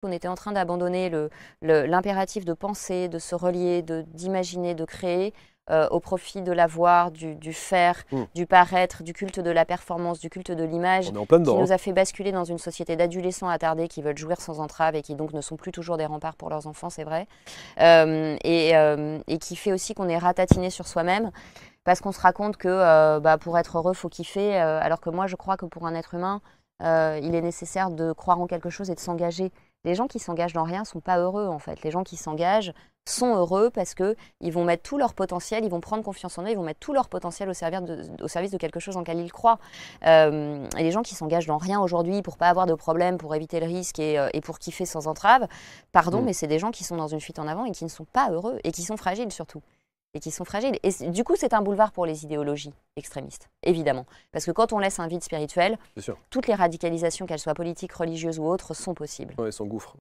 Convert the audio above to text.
qu'on était en train d'abandonner l'impératif de penser, de se relier, d'imaginer, de, créer euh, au profit de l'avoir, du, du faire, hmm. du paraître, du culte de la performance, du culte de l'image, qui nous hein. a fait basculer dans une société d'adolescents attardés qui veulent jouir sans entrave et qui donc ne sont plus toujours des remparts pour leurs enfants, c'est vrai, euh, et, euh, et, qui fait aussi qu'on est ratatiné sur soi-même parce qu'on se raconte que bah, pour être heureux, faut kiffer, alors que moi je crois que pour un être humain, il est nécessaire de croire en quelque chose et de s'engager. Les gens qui s'engagent dans rien sont pas heureux en fait. Les gens qui s'engagent sont heureux parce que ils vont mettre tout leur potentiel, ils vont prendre confiance en eux, ils vont mettre tout leur potentiel au, service de, au service de quelque chose en lequel ils croient. Euh, et les gens qui s'engagent dans rien aujourd'hui pour pas avoir de problème, pour éviter le risque et, euh, et pour kiffer sans entrave, pardon, mm. mais c'est des gens qui sont dans une fuite en avant et qui ne sont pas heureux et qui sont fragiles surtout et qui sont fragiles. Et du coup, c'est un boulevard pour les idéologies extrémistes, évidemment. Parce que quand on laisse un vide spirituel, toutes les radicalisations, qu'elles soient politiques, religieuses ou autres, sont possibles. Oui, s'engouffrent.